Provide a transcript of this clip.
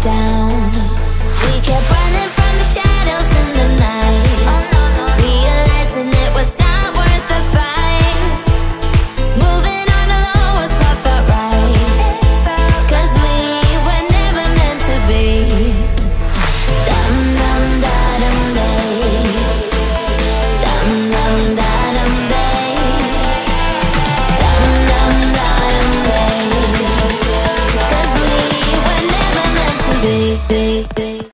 down. We kept. day.